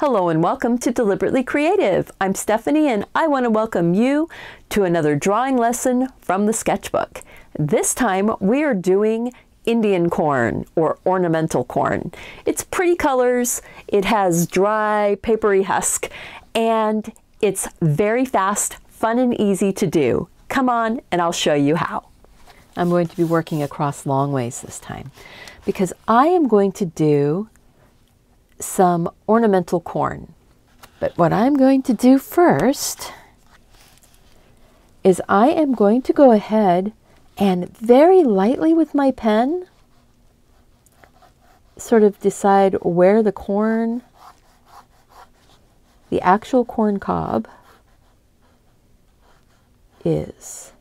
Hello and welcome to Deliberately Creative. I'm Stephanie and I want to welcome you to another drawing lesson from the sketchbook. This time we are doing Indian corn or ornamental corn. It's pretty colors, it has dry papery husk, and it's very fast, fun and easy to do. Come on and I'll show you how. I'm going to be working across long ways this time because I am going to do some ornamental corn. But what I'm going to do first is I am going to go ahead and very lightly with my pen sort of decide where the corn, the actual corn cob is.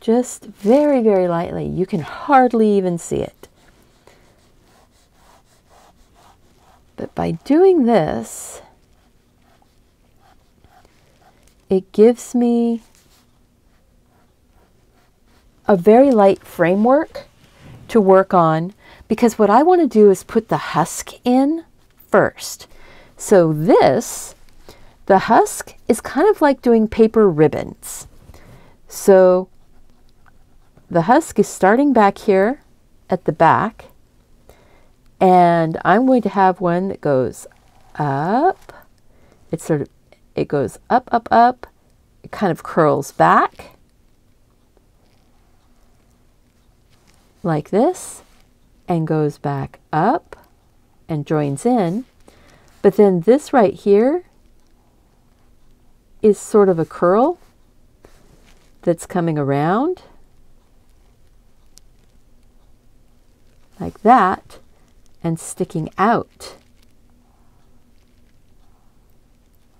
Just very, very lightly. You can hardly even see it. But by doing this, it gives me a very light framework to work on because what I want to do is put the husk in first. So this, the husk is kind of like doing paper ribbons. So the husk is starting back here at the back and I'm going to have one that goes up. It's sort of, it goes up, up, up. It kind of curls back like this and goes back up and joins in. But then this right here is sort of a curl that's coming around like that and sticking out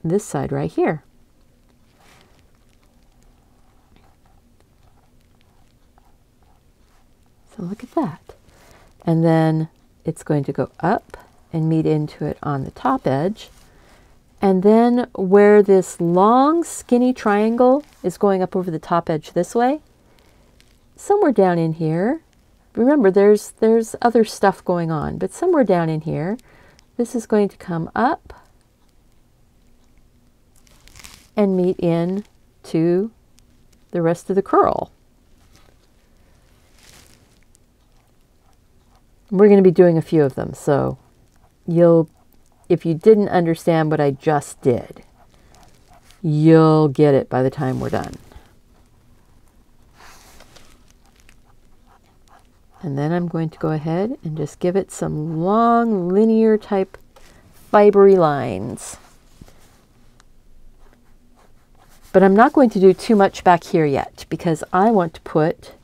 this side right here. So look at that. And then it's going to go up and meet into it on the top edge. And then where this long skinny triangle is going up over the top edge this way, somewhere down in here, remember there's there's other stuff going on, but somewhere down in here, this is going to come up and meet in to the rest of the curl. We're going to be doing a few of them, so you'll, if you didn't understand what I just did, you'll get it by the time we're done. And then I'm going to go ahead and just give it some long linear type fibery lines. But I'm not going to do too much back here yet because I want to put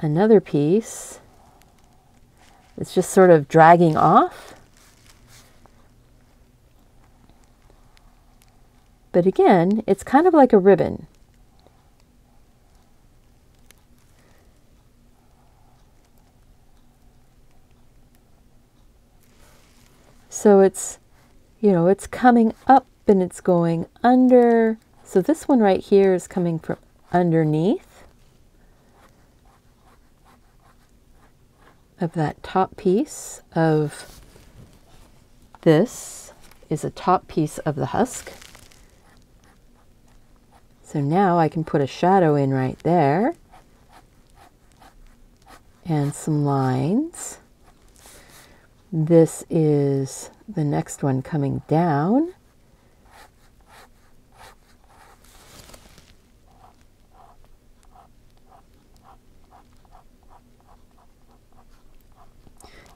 another piece it's just sort of dragging off. But again, it's kind of like a ribbon. So it's, you know, it's coming up and it's going under. So this one right here is coming from underneath of that top piece of this is a top piece of the husk. So now I can put a shadow in right there and some lines. This is the next one coming down.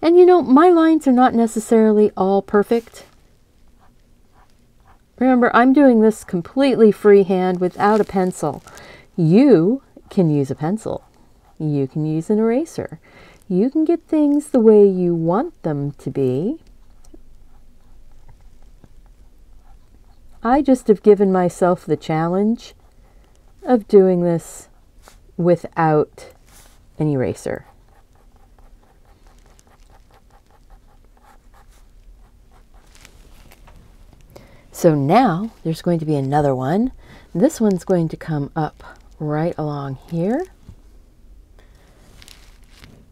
And you know, my lines are not necessarily all perfect. Remember, I'm doing this completely freehand without a pencil. You can use a pencil. You can use an eraser. You can get things the way you want them to be. I just have given myself the challenge of doing this without an eraser. So now there's going to be another one. This one's going to come up right along here.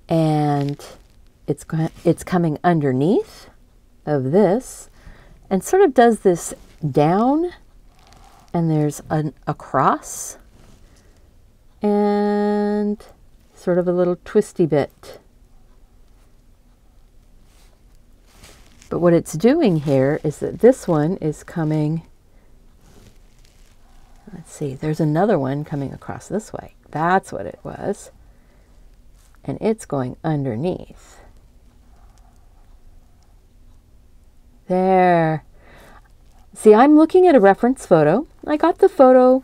And it's, it's coming underneath of this and sort of does this down and there's an, a cross and sort of a little twisty bit. But what it's doing here is that this one is coming, let's see, there's another one coming across this way. That's what it was. And it's going underneath. There. See, I'm looking at a reference photo. I got the photo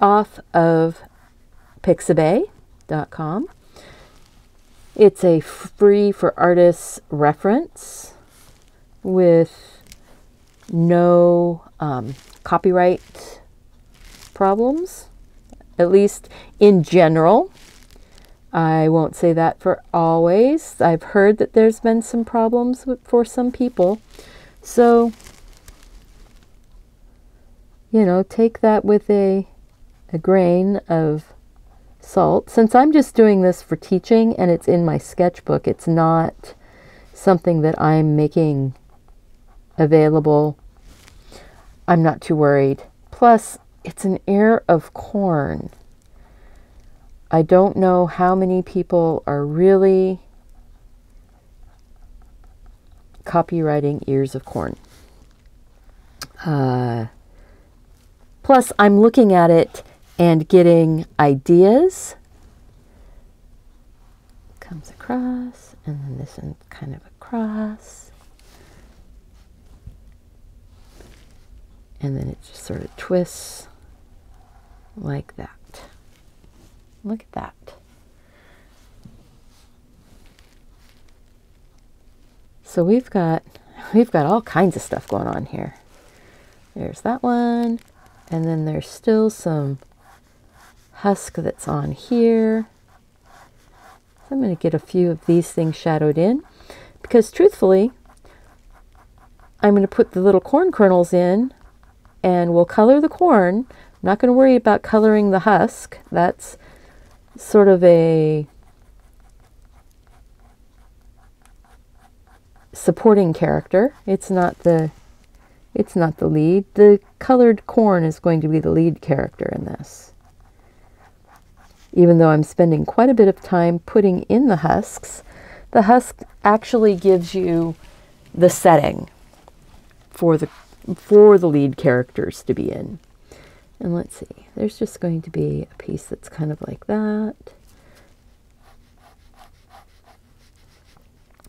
off of pixabay.com. It's a free for artists reference with no um, copyright problems, at least in general. I won't say that for always. I've heard that there's been some problems with, for some people. So, you know, take that with a, a grain of salt. Since I'm just doing this for teaching and it's in my sketchbook, it's not something that I'm making available. I'm not too worried. Plus, it's an ear of corn. I don't know how many people are really copywriting ears of corn. Uh, plus, I'm looking at it and getting ideas. Comes across, and then this one kind of across. And then it just sort of twists like that. Look at that. So we've got we've got all kinds of stuff going on here. There's that one, and then there's still some husk that's on here. So I'm going to get a few of these things shadowed in because truthfully, I'm going to put the little corn kernels in and we'll color the corn. I'm not going to worry about coloring the husk. That's sort of a supporting character. It's not the it's not the lead. The colored corn is going to be the lead character in this. Even though I'm spending quite a bit of time putting in the husks, the husk actually gives you the setting for the for the lead characters to be in. And let's see, there's just going to be a piece that's kind of like that.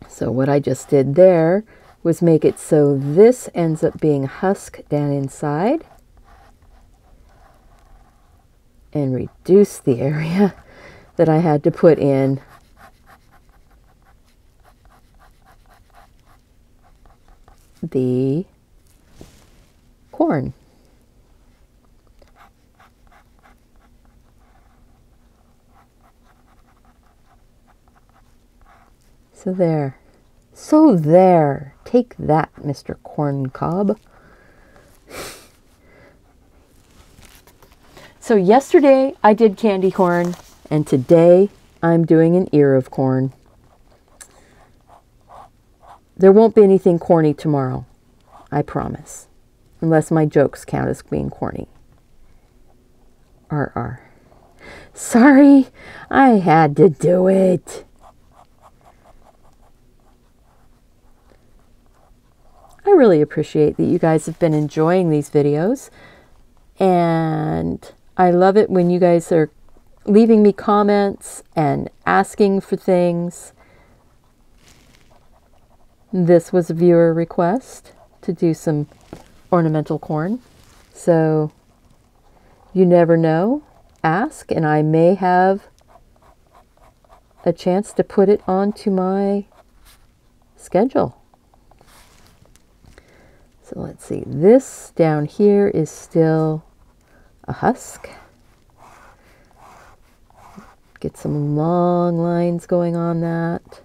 So what I just did there was make it so this ends up being husk down inside and reduce the area that I had to put in the corn. So there. So there. Take that, Mr. Corn Cob. So yesterday I did candy corn, and today I'm doing an ear of corn. There won't be anything corny tomorrow, I promise, unless my jokes count as being corny. RR. Sorry, I had to do it. I really appreciate that you guys have been enjoying these videos and I love it when you guys are leaving me comments and asking for things. This was a viewer request to do some ornamental corn. So you never know. Ask, and I may have a chance to put it onto my schedule. So let's see, this down here is still a husk. Get some long lines going on that.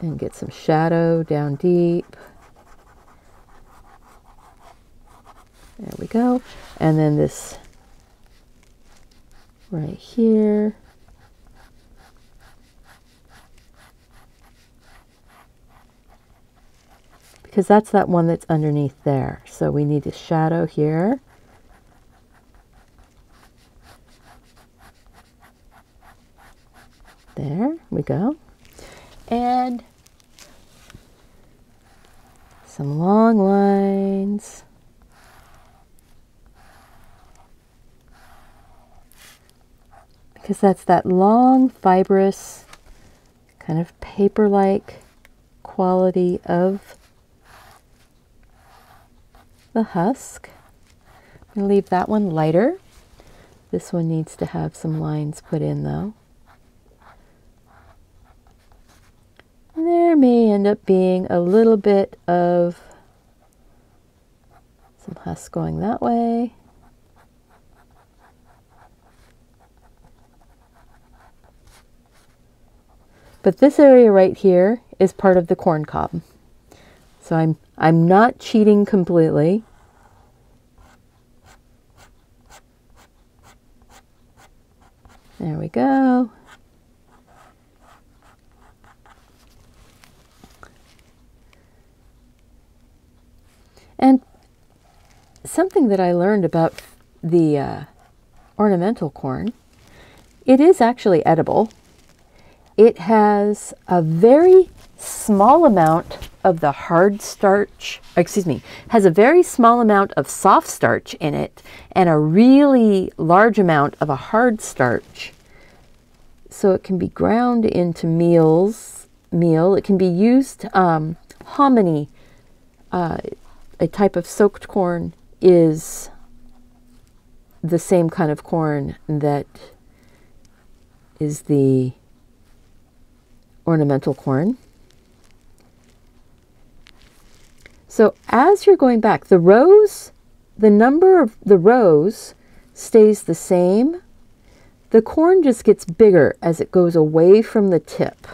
And get some shadow down deep. There we go. And then this right here. Because that's that one that's underneath there. So we need a shadow here. There we go. And some long lines. Because that's that long, fibrous, kind of paper-like quality of the husk. I'm going to leave that one lighter. This one needs to have some lines put in though. there may end up being a little bit of some husk going that way. But this area right here is part of the corn cob. So I'm, I'm not cheating completely. There we go. And something that I learned about the uh, ornamental corn, it is actually edible. It has a very small amount of the hard starch, excuse me, has a very small amount of soft starch in it and a really large amount of a hard starch. So it can be ground into meals, meal. It can be used, um, hominy, uh, a type of soaked corn is the same kind of corn that is the ornamental corn. So as you're going back, the rows, the number of the rows stays the same. The corn just gets bigger as it goes away from the tip.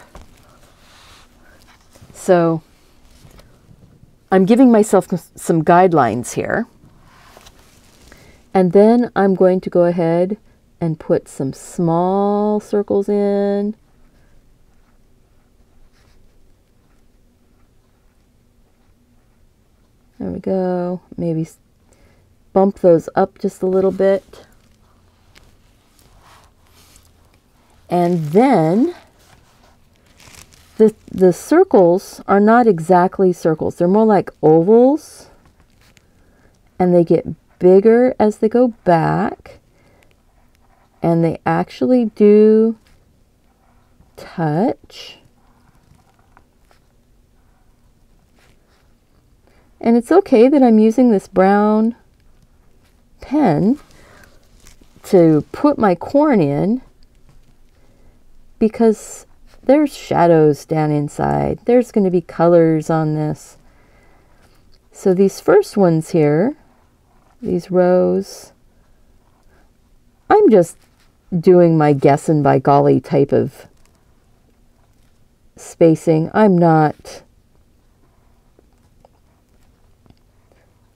So I'm giving myself some guidelines here. And then I'm going to go ahead and put some small circles in. There we go. Maybe bump those up just a little bit. And then the, the circles are not exactly circles. They're more like ovals. And they get bigger as they go back. And they actually do touch. And it's okay that I'm using this brown pen to put my corn in because there's shadows down inside. There's going to be colors on this. So these first ones here, these rows, I'm just doing my guessing by golly type of spacing. I'm not,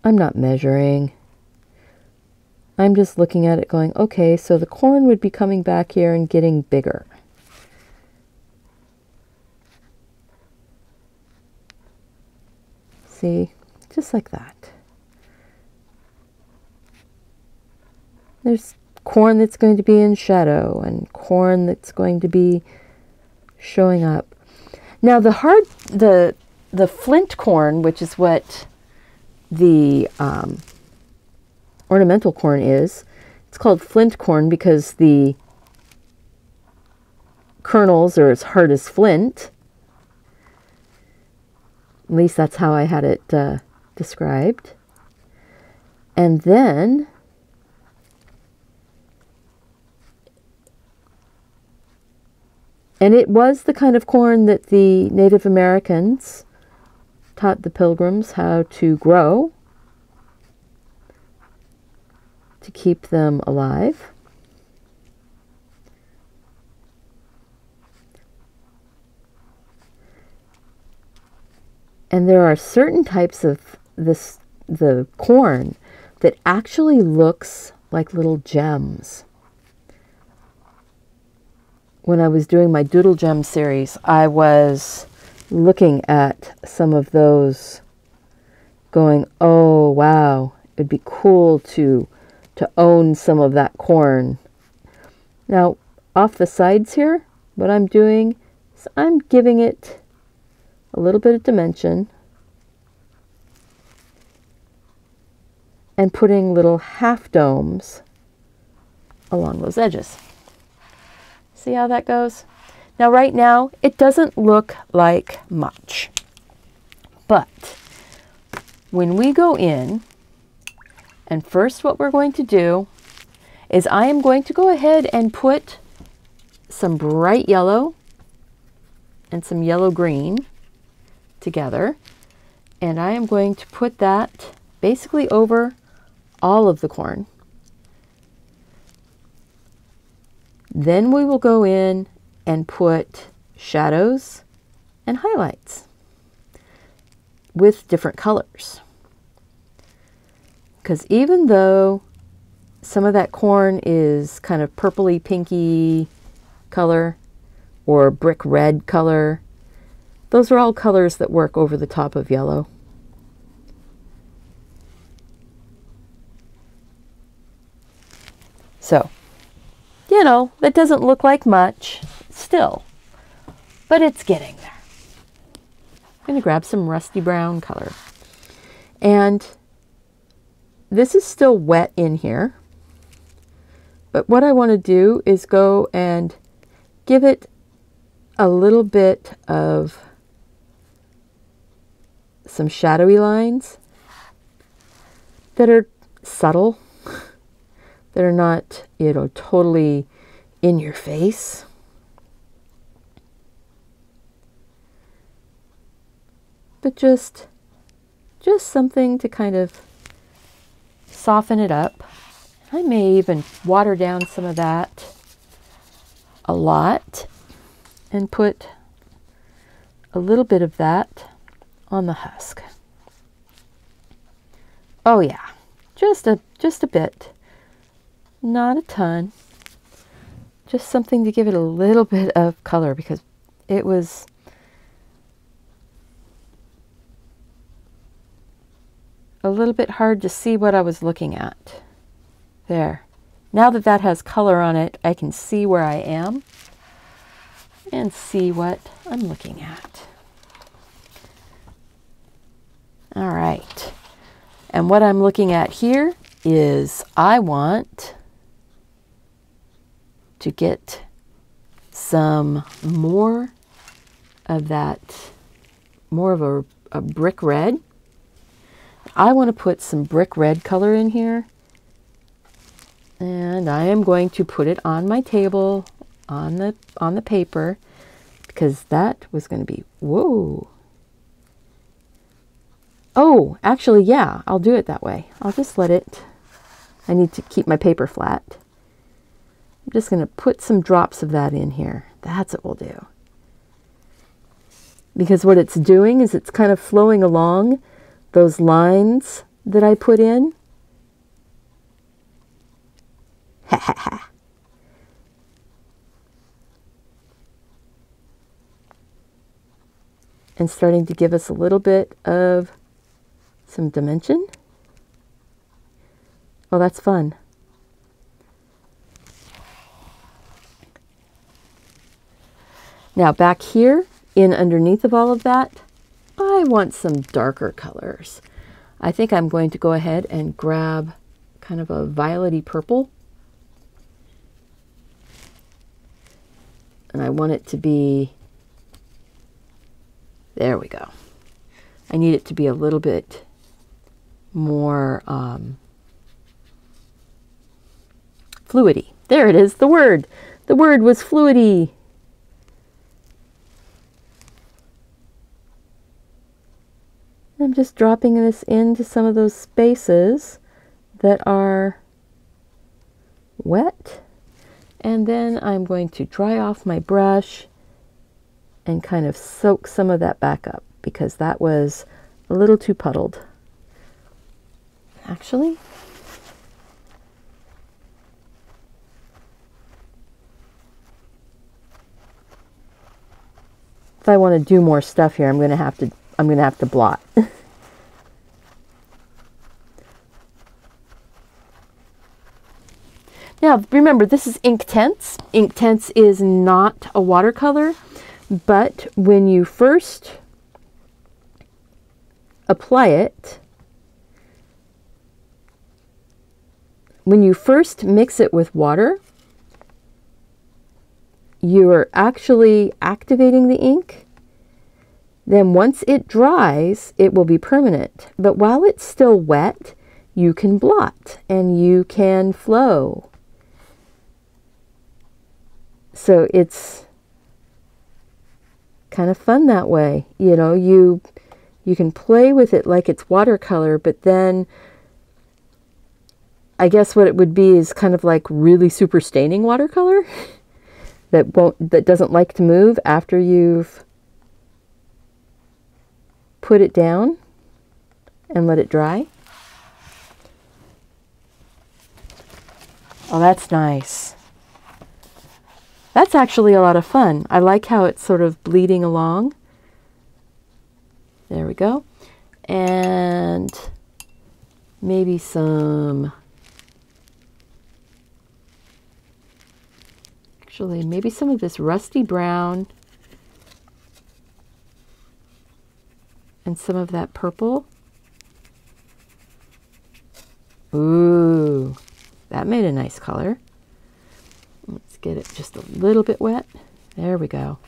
I'm not measuring. I'm just looking at it going, okay, so the corn would be coming back here and getting bigger. See, just like that. There's corn that's going to be in shadow and corn that's going to be showing up. Now the hard, the, the flint corn, which is what the um, ornamental corn is, it's called flint corn because the kernels are as hard as flint. At least that's how I had it uh, described. And then and it was the kind of corn that the Native Americans taught the pilgrims how to grow to keep them alive. And there are certain types of this the corn that actually looks like little gems. When I was doing my Doodle Gem series, I was looking at some of those going, oh, wow, it'd be cool to, to own some of that corn. Now, off the sides here, what I'm doing is I'm giving it a little bit of dimension and putting little half domes along those edges. See how that goes? Now, right now, it doesn't look like much. But when we go in, and first what we're going to do is I am going to go ahead and put some bright yellow and some yellow green together. And I am going to put that basically over all of the corn. Then we will go in and put shadows and highlights with different colors. Because even though some of that corn is kind of purpley pinky color or brick red color, those are all colors that work over the top of yellow. So, you know, that doesn't look like much still, but it's getting there. I'm going to grab some rusty brown color. And this is still wet in here. But what I want to do is go and give it a little bit of some shadowy lines that are subtle that are not, you know, totally in your face. But just just something to kind of soften it up. I may even water down some of that a lot and put a little bit of that on the husk. Oh yeah, just a just a bit. Not a ton. Just something to give it a little bit of color because it was a little bit hard to see what I was looking at. There. Now that that has color on it, I can see where I am and see what I'm looking at. All right. And what I'm looking at here is I want to get some more of that, more of a, a brick red. I want to put some brick red color in here. And I am going to put it on my table on the on the paper because that was going to be whoa. Oh, actually, yeah, I'll do it that way. I'll just let it. I need to keep my paper flat. I'm just going to put some drops of that in here. That's what we'll do. Because what it's doing is it's kind of flowing along those lines that I put in. Ha ha ha. And starting to give us a little bit of some dimension. Oh, that's fun. Now back here, in underneath of all of that, I want some darker colors. I think I'm going to go ahead and grab kind of a violety purple. And I want it to be, there we go. I need it to be a little bit more um, fluidy. There it is, the word. The word was fluidy. I'm just dropping this into some of those spaces that are wet. And then I'm going to dry off my brush and kind of soak some of that back up because that was a little too puddled. Actually, if I want to do more stuff here, I'm going to have to I'm going to have to blot. Now, remember, this is Inktense. Ink tense is not a watercolor, but when you first apply it, when you first mix it with water, you're actually activating the ink then once it dries, it will be permanent. But while it's still wet, you can blot and you can flow. So it's kind of fun that way. You know, you you can play with it like it's watercolor, but then I guess what it would be is kind of like really super staining watercolor that won't that doesn't like to move after you've put it down and let it dry. Oh, that's nice. That's actually a lot of fun. I like how it's sort of bleeding along. There we go. And maybe some, actually, maybe some of this rusty brown and some of that purple. Ooh, that made a nice color. Let's get it just a little bit wet. There we go.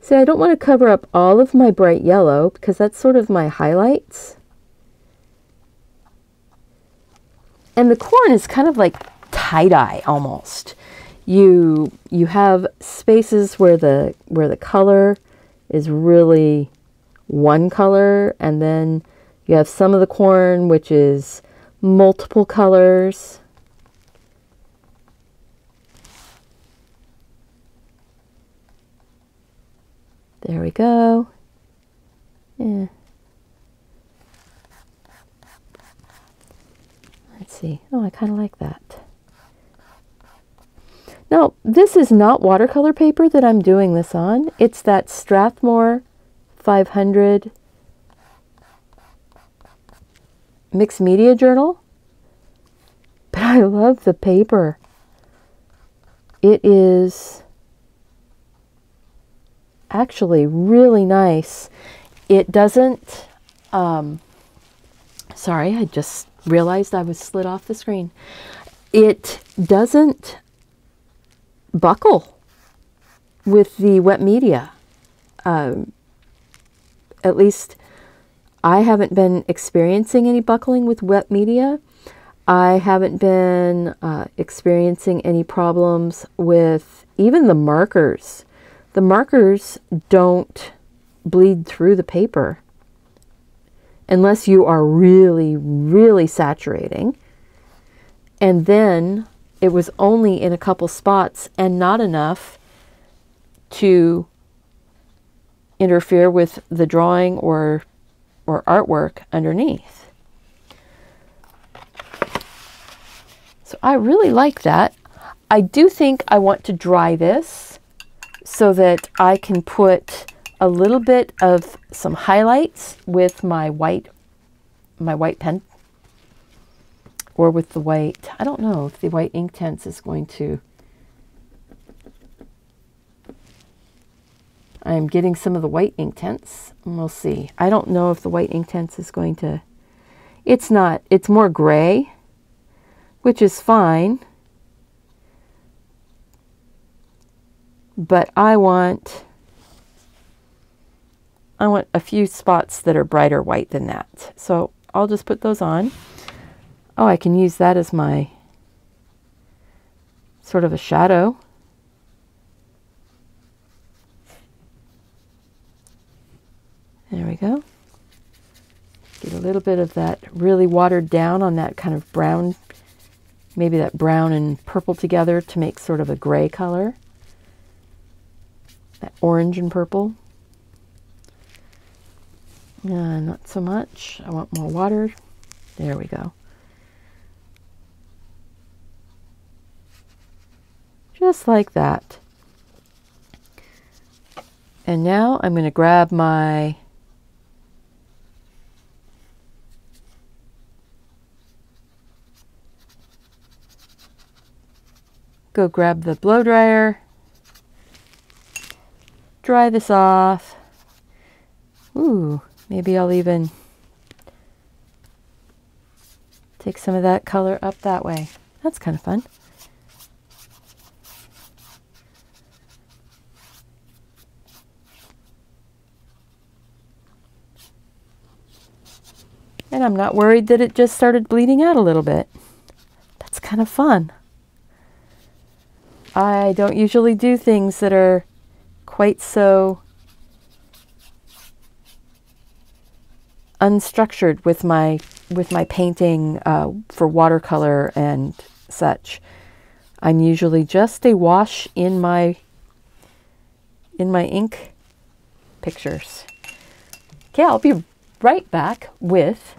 See, I don't want to cover up all of my bright yellow because that's sort of my highlights. And the corn is kind of like tie-dye almost. You you have spaces where the where the color is really one color and then you have some of the corn which is multiple colors. There we go. Yeah. Let's see. Oh, I kind of like that. Now, this is not watercolor paper that I'm doing this on. It's that Strathmore 500 mixed media journal. But I love the paper. It is actually really nice. It doesn't, um, sorry, I just realized I was slid off the screen. It doesn't buckle with the wet media. Um, at least I haven't been experiencing any buckling with wet media. I haven't been uh, experiencing any problems with even the markers. The markers don't bleed through the paper unless you are really, really saturating. And then it was only in a couple spots and not enough to interfere with the drawing or or artwork underneath. So I really like that. I do think I want to dry this so that I can put a little bit of some highlights with my white my white pen or with the white. I don't know if the white Inktense is going to I'm getting some of the white Inktense. We'll see. I don't know if the white Inktense is going to... It's not. It's more gray, which is fine. But I want... I want a few spots that are brighter white than that. So I'll just put those on. Oh, I can use that as my sort of a shadow. There we go. Get a little bit of that really watered down on that kind of brown, maybe that brown and purple together to make sort of a gray color. That orange and purple. Uh, not so much. I want more water. There we go. just like that. And now I'm going to grab my go grab the blow dryer, dry this off. Ooh, maybe I'll even take some of that color up that way. That's kind of fun. And I'm not worried that it just started bleeding out a little bit. That's kind of fun. I don't usually do things that are quite so unstructured with my with my painting uh, for watercolor and such. I'm usually just a wash in my in my ink pictures. Okay, I'll be right back with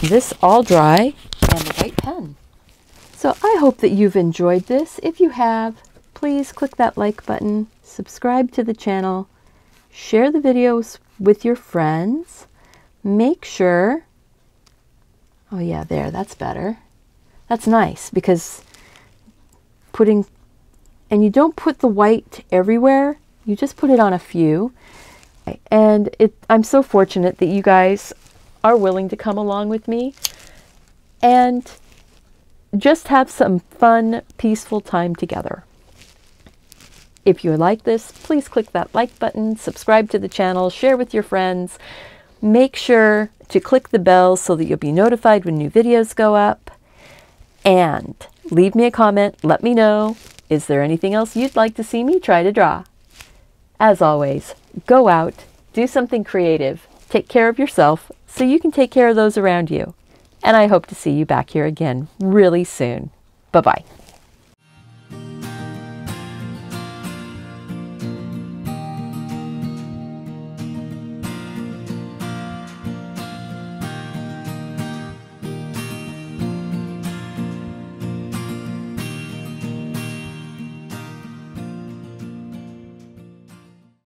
this all dry and the white pen. So I hope that you've enjoyed this. If you have, please click that like button, subscribe to the channel, share the videos with your friends. Make sure, oh yeah, there, that's better. That's nice because putting, and you don't put the white everywhere, you just put it on a few. And it, I'm so fortunate that you guys are willing to come along with me and just have some fun, peaceful time together. If you like this, please click that like button, subscribe to the channel, share with your friends. Make sure to click the bell so that you'll be notified when new videos go up. And leave me a comment, let me know, is there anything else you'd like to see me try to draw? As always, go out, do something creative, take care of yourself, so you can take care of those around you. And I hope to see you back here again really soon. Bye bye.